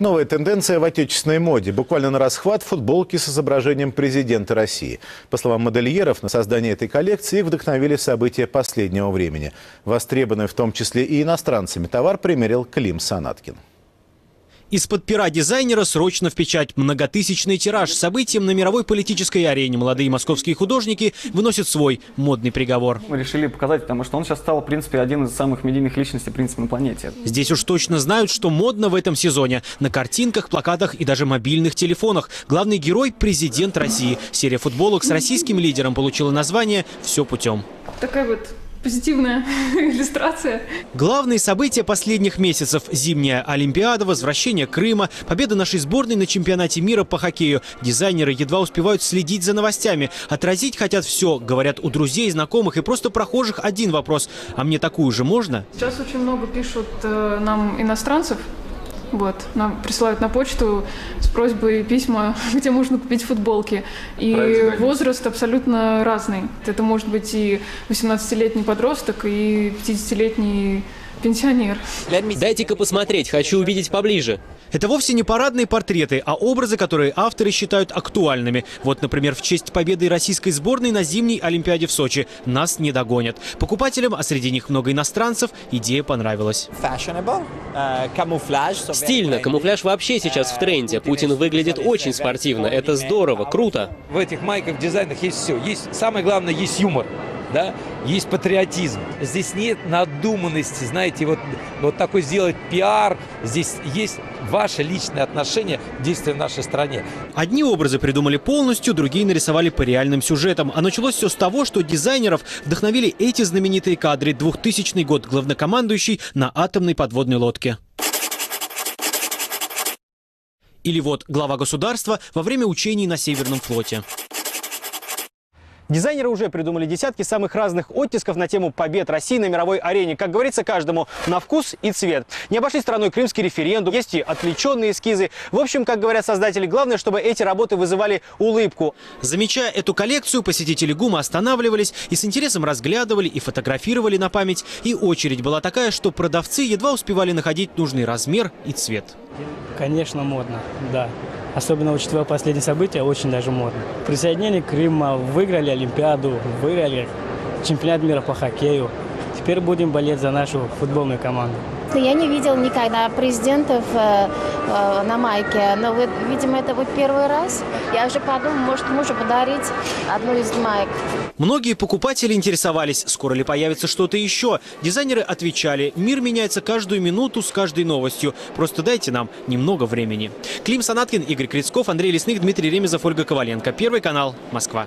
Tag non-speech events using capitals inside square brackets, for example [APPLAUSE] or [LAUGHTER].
Новая тенденция в отечественной моде. Буквально на расхват футболки с изображением президента России. По словам модельеров, на создание этой коллекции их вдохновили события последнего времени. Востребованный в том числе и иностранцами товар примерил Клим Санаткин. Из-под пера дизайнера срочно в печать многотысячный тираж. Событием на мировой политической арене молодые московские художники выносят свой модный приговор. Мы решили показать, потому что он сейчас стал, в принципе, один из самых медийных личностей, в принципе, на планете. Здесь уж точно знают, что модно в этом сезоне. На картинках, плакатах и даже мобильных телефонах. Главный герой – президент России. Серия футболок с российским лидером получила название «Все путем». Такая вот позитивная [LAUGHS] иллюстрация. Главные события последних месяцев – зимняя Олимпиада, возвращение Крыма, победа нашей сборной на чемпионате мира по хоккею. Дизайнеры едва успевают следить за новостями. Отразить хотят все, говорят у друзей, знакомых и просто прохожих один вопрос – а мне такую же можно? Сейчас очень много пишут э, нам иностранцев, вот, нам присылают на почту с просьбой письма, [LAUGHS] где можно купить футболки. И возраст абсолютно разный. Это может быть и 18-летний подросток, и 50-летний пенсионер. Дайте-ка посмотреть, хочу увидеть поближе. Это вовсе не парадные портреты, а образы, которые авторы считают актуальными. Вот, например, в честь победы российской сборной на зимней Олимпиаде в Сочи. Нас не догонят. Покупателям, а среди них много иностранцев, идея понравилась. Стильно, камуфляж вообще сейчас в тренде. Путин выглядит очень спортивно. Это здорово, круто. В этих майках, дизайнах есть все. Есть, самое главное, есть юмор да, есть патриотизм. Здесь нет надуманности, знаете, вот, вот такой сделать пиар. Здесь есть ваше личное отношение к действиям в нашей стране. Одни образы придумали полностью, другие нарисовали по реальным сюжетам. А началось все с того, что дизайнеров вдохновили эти знаменитые кадры. 2000 год главнокомандующий на атомной подводной лодке. Или вот глава государства во время учений на Северном флоте. Дизайнеры уже придумали десятки самых разных оттисков на тему побед России на мировой арене. Как говорится, каждому на вкус и цвет. Не обошли стороной крымский референдум, есть и отвлеченные эскизы. В общем, как говорят создатели, главное, чтобы эти работы вызывали улыбку. Замечая эту коллекцию, посетители ГУМа останавливались и с интересом разглядывали и фотографировали на память. И очередь была такая, что продавцы едва успевали находить нужный размер и цвет. Конечно, модно, да. Особенно учитывая последние события, очень даже модно. Присоединение Крыма, выиграли Олимпиаду, выиграли чемпионат мира по хоккею. Теперь будем болеть за нашу футбольную команду. Я не видел никогда президентов э, э, на майке, но, вы, видимо, это вот первый раз. Я уже подумал, может, мужу подарить одну из майк. Многие покупатели интересовались, скоро ли появится что-то еще. Дизайнеры отвечали, мир меняется каждую минуту с каждой новостью. Просто дайте нам немного времени. Клим Санаткин, Игорь Крицков, Андрей Лесных, Дмитрий Ремезов, Ольга Коваленко. Первый канал, Москва.